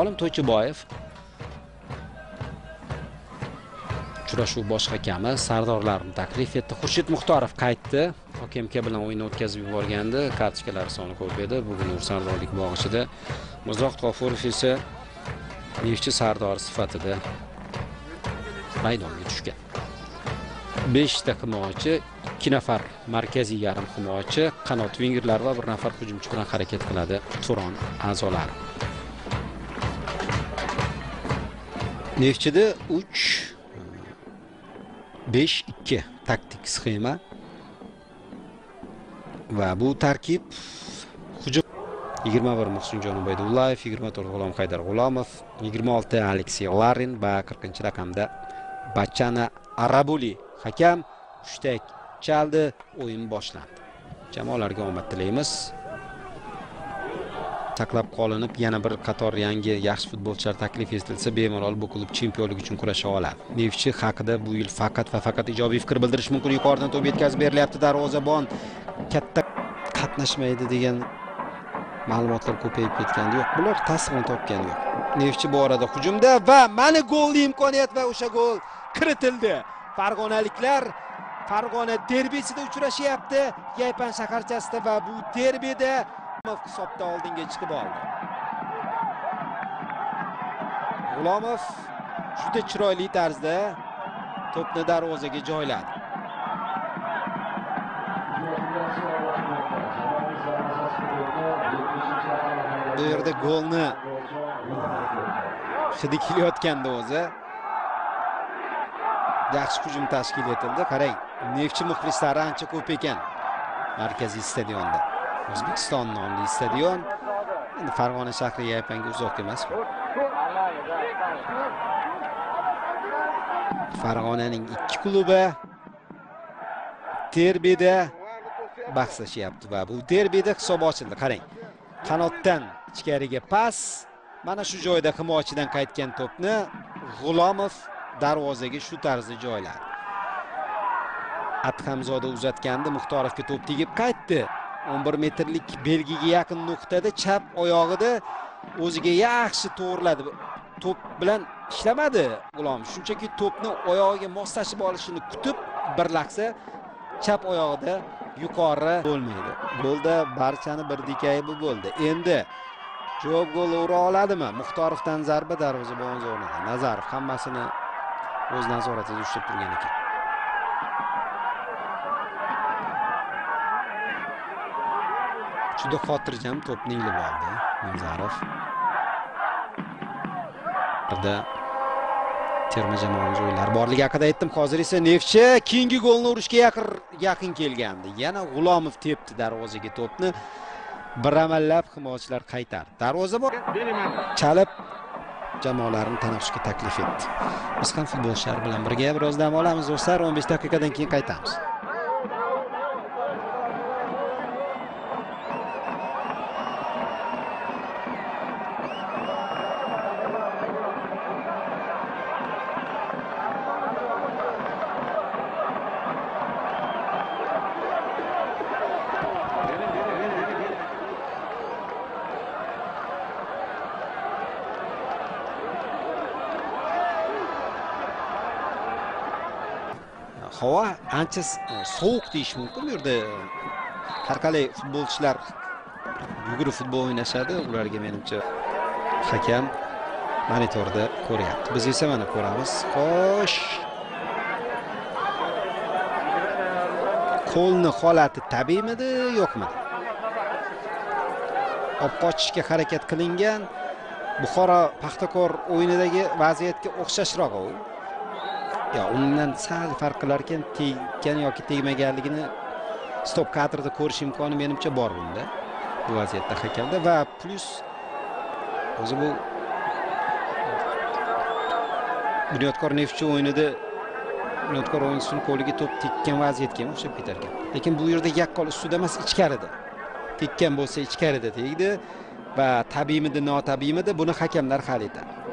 olim to'ychiboyev uchrashuv bosh hakami sardorlarni taklif etdi. Xurshid muxtorov qaytdi. Okmk bilan o'yinni o'tkazib yuborgandi. Kartochkalar soni ko'p edi. Bugun u sardorlik bog'ichida mirzohid g'ofurov esa neftchi sardori sifatida maydonga tushgan. Beshta himoyachi ikki nafar markaziy yarim himoyachi qanot vengerlar va bir nafar hujumchi bilan harakat qiladi. Turon a'zolari. Neftchida uch e, besh ikki taktik sxema va bu tarkib hujum. Yigirma bir muhsinjon ubaydullayev yigirma to'rt g'ulom haydar g'ulomov yigirma olti aleksey larin va qirqinchi raqamda bachana arabuli hakam hushtak chaldi o'yin boshlandi. Jamoalarga omad tilaymiz. Saqlab qolinib yana bir qator yangi yaxshi futbolchilar taklif etilsa bemalol bu klub chempionlik uchun kurasha oladi. Neftchi haqida bu yil faqat va faqat ijobiy fikr bildirish mumkin yuqoridan to'p yetkazib berilyapti. Darvozabon katta qatnashmaydi degan ma'lumotlar ko'payib ketgandi. Yo'q bular tasdig'ini topgani yo'q. Neftchi bu orada hujumda va mana golli imkoniyat va o'sha gol kiritildi. Farg'onaliklar farg'ona derbisida uchrashyapti. Yaypan shaharchasida va bu derbida hisobda oldinga chiqib oldi. G'ulomov juda chiroyli tarzda to'pni darvozaga joyladi. Bu yerda golni hidi kelayotgandi o'zi. Yaxshi hujum tashkil etildi. Qarang neftchi muxlislari ancha ko'p ekan markaziy stadionda. O'zbekiston nomli stadion. Endi farg'ona shahri yapanga uzoq emas. Farg'onaning ikki klubi derbida bahslashyapti va bu derbida hisob ochildi. Qarang qanotdan ichkariga pas mana shu joyda himoyachidan qaytgan to'pni g'ulomov darvozaga shu tarzda joyladi adhamzoda uzatgandi muxtorovga to'p tegib qaytdi. 11 metrlik belgiga yaqin nuqtada chap oyog'ida o'ziga yaxshi to'g'riladi. To'p bilan ishlamadi g'ulom. Shunchaki to'pni oyog'iga moslashib olishini kutib bir lahza chap oyog'ida yuqori bo'lmaydi. Golda barchani birdek bu bo'ldi. Endi javob gol ura oladimi? Muxtorovdan zarba darvozabon zonada nazarov hammasini o'z nazoratida ushlab turgan ekan. Juda xotirjam to'pni ilib oldi nazarov terma jamoamiz o'yinlari borligi haqida aytdim. Hozir esa neftchi keyingi golni urishga yaqin yaqin kelgandi. Yana g'ulomov tepdi darvozaga to'pni. Bir amallab himoyachilar qaytardi. Darvozabon chalib jamoalarini tanaffusga taklif etdi. Biz ham futbolchilar bilan birga biroz dam olamiz. Do'stlar 15 daqiqadan keyin qaytamiz. Havo ancha e, sovuq deyish mumkin. Bu yerda har qalay futbolchilar yugurib futbol o'ynashadi. Ularga menimcha hakam monitorda ko'ryapti. Biz esa mana ko'ramiz. Xo'sh. Qo'lni holati tabiiymidi yo'qmidi olib qochishga harakat qilingan buxoro paxtakor o'yinidagi vaziyatga o'xshashroq u yo undan sal farq qilarkan tekkan yoki tegmaganligini stop kadrda ko'rish imkoni menimcha bor bunda. Bu vaziyatda hakamda va plyus o'zi bu bunyodkor neftchi o'yinida bunyodkor o'yinchisini qo'liga to'p tekkan vaziyatga ham o'xshab ketar ekan lekin bu yerda yaqqol ustida emas ichkarida. Tekkan bo'lsa ichkarida tegdi va tabiiymidi notabiiymidi buni hakamlar hal etadi.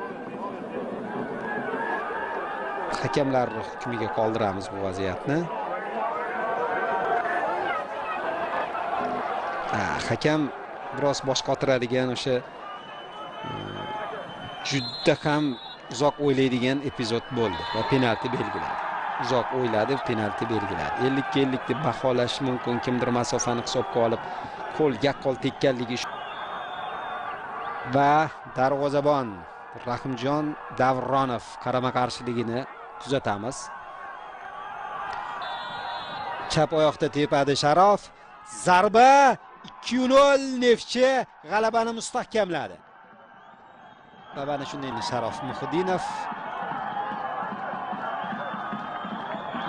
Hakamlar hukmiga qoldiramiz bu vaziyatni. Hakam biroz bosh qotiradigan o'sha e, juda ham uzoq o'ylaydigan epizod bo'ldi va penalti belgiladi uzoq o'yladi penalti belgiladi. ellikka ellik deb baholash mumkin kimdir masofani hisobga olib qo'l yaqqol tekkanligi va darvozabon rahimjon davronov qarama qarshiligini kuzatamiz chap oyoqda tepadi sharof. Zarba 2-0 neftchi g'alabani mustahkamladi. Va mana shunday sharof muhiddinov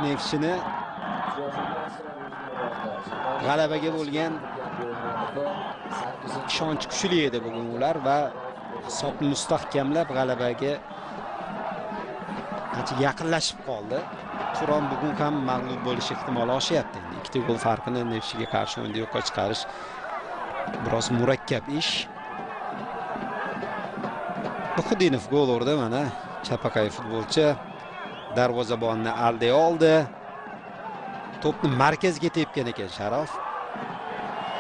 neftchini g'alabaga bo'lgan ishonch kuchli edi bugun ular va hisobni mustahkamlab g'alabaga ancha yaqinlashib qoldi? Turon bugun ham mag'lub bo'lish ehtimoli oshyapti. Endi ikkita gol farqini nefshiga qarshi o'yinda yo'qqa chiqarish biroz murakkab ish. Muhiddinov gol urdi mana. Chapaqay futbolchi darvozabonni alday oldi. To'pni markazga tepgan ekan sharof.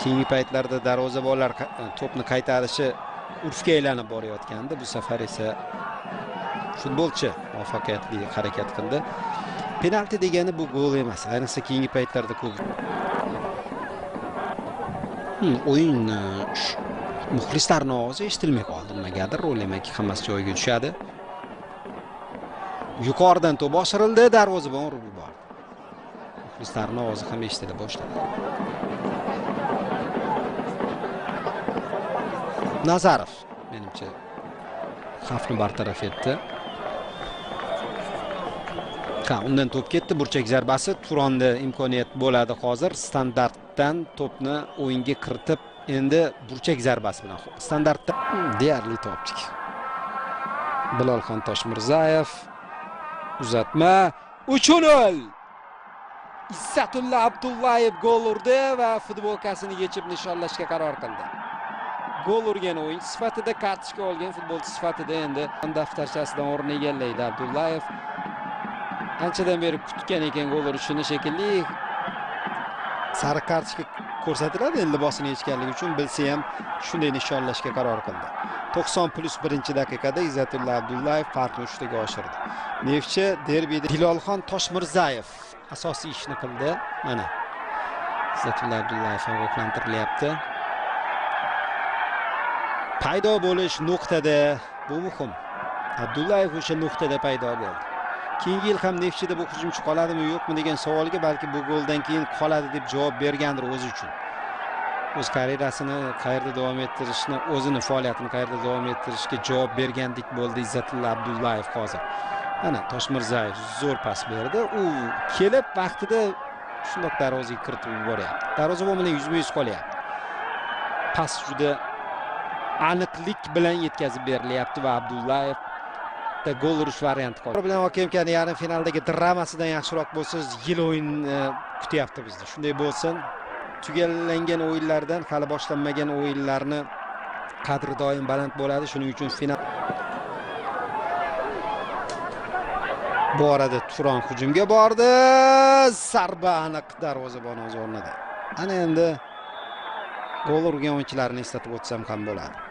Keyingi paytlarda darvozabonlar to'pni qaytarishi urfga aylanib borayotgandi. Bu safar esa futbolchi muvaffaqiyatli harakat qildi. Penalti degani bu gol emas ayniqsa keyingi paytlarda ko'p. Hmm, o'yin e, muxlislarni ovozi eshitilmay qoldi. Nimagadir o'ylaymanki hammasi joyiga tushadi. Yuqoridan to'p oshirildi darvozabon urib yubordi muxlislarni ovozi ham eshitila boshladi. Nazarov menimcha xavfni bartaraf etdi. Ha undan to'p ketdi burchak zarbasi. Turonda imkoniyat bo'ladi hozir. Standartdan to'pni o'yinga kiritib endi burchak zarbasi bilan standartda hmm, deyarli topdik. Bilolxon toshmirzayev uzatma uch nol izzatulla abdullayev gol urdi va futbolkasini yechib nishonlashga qaror qildi. Gol urgan o'yinchi sifatida kartochka olgan futbolchi sifatida endi daftarchasidan o'rin egallaydi. Abdullayev anchadan beri kutgan ekan gol urishini shekilli. Sariq kartochka ko'rsatiladi endi libosini yechganligi uchun bilsa ham shunday nishonlashga qaror qildi. To'qson plyus birinchi daqiqada izzatulla abdullayev farqni uchtaga oshirdi. Neftchi derbida hilolxon toshmirzayev asosiy ishni qildi. Mana izzatulla abdullayev ogohlantirilyapti. Paydo bo'lish nuqtada bu muhim. Abdullayev o'sha nuqtada paydo bo'ldi. Keyingi yil ham neftchida bu hujumchi qoladimi yo'qmi degan savolga balki bu goldan keyin qoladi deb javob bergandir o'zi uchun. O'z karyerasini qayerda davom ettirishni o'zini faoliyatini qayerda davom ettirishga javob bergandek bo'ldi izzatulla abdullayev hozir. Mana toshmirzayev zo'r pas berdi. U kelib vaqtida shundoq darvozaga kiritib yuboryapti. Darvozabon bilan yuzma yuz qolyapti. Pas juda aniqlik bilan yetkazib berilyapti va abdullayev gol urish varianti qoldi. Bilan okemkani yarim finaldagi dramasidan yaxshiroq bo'lsangiz yil o'yin e, kutyapti bizni shunday bo'lsin tugallangan o'yinlardan hali boshlanmagan o'yinlarni qadri doim baland bo'ladi. Shuning uchun final bu orada turon hujumga bordi. Zarba aniq darvozabon o'z o'rnida. Ana endi gol urgan o'yinchilarni eslatib o'tsam ham bo'ladi.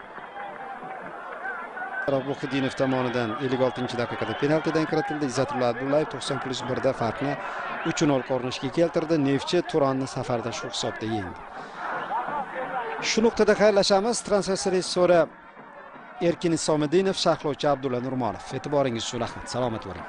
Ruhiddinov tomonidan 56 daqiqada penaltidan kiritildi izzatulla abdullayev 90 plyus 1 da farqni 3-0 ko'rinishga keltirdi. Neftchi turonni safarda shu hisobda yengdi. Shu nuqtada xayrlashamiz. Transfer rejissyori erkin isomiddinov sharhlovchi abdulla nurmonov. E'tiboringiz uchun rahmat. Salomat bo'ling.